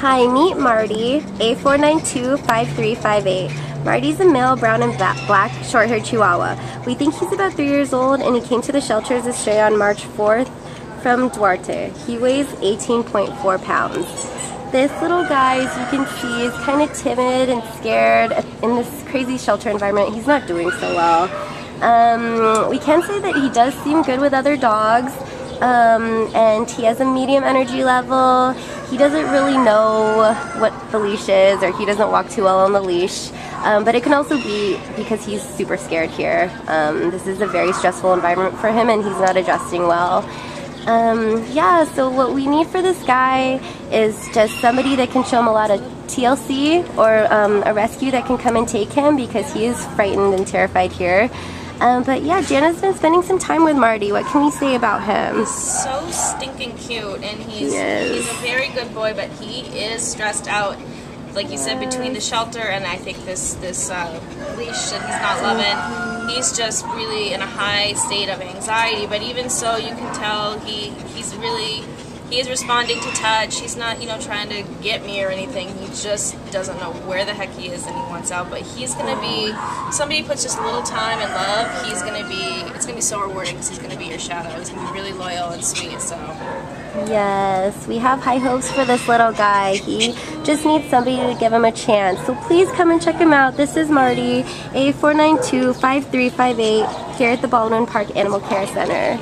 Hi, meet Marty, A4925358. Marty's a male brown and black short-haired Chihuahua. We think he's about three years old and he came to the shelter as a stray on March 4th from Duarte. He weighs 18.4 pounds. This little guy, as you can see, is kind of timid and scared in this crazy shelter environment. He's not doing so well. Um, we can say that he does seem good with other dogs um, and he has a medium energy level. He doesn't really know what the leash is or he doesn't walk too well on the leash. Um, but it can also be because he's super scared here. Um, this is a very stressful environment for him and he's not adjusting well. Um, yeah, so what we need for this guy is just somebody that can show him a lot of TLC or um, a rescue that can come and take him because he is frightened and terrified here. Um, but yeah, Jana's been spending some time with Marty. What can we say about him? He's so stinking cute, and he's he he's a very good boy, but he is stressed out. Like you said, between the shelter and I think this this uh, leash that he's not loving, he's just really in a high state of anxiety. But even so, you can tell he he's really he is responding to touch. He's not, you know, trying to get me or anything. He just doesn't know where the heck he is and he wants out. But he's going to be, somebody puts just a little time and love, he's going to be, it's going to be so rewarding because he's going to be your shadow. He's going to be really loyal and sweet, so. Yes, we have high hopes for this little guy. He just needs somebody to give him a chance. So please come and check him out. This is Marty, A492-5358 here at the Baldwin Park Animal Care Center.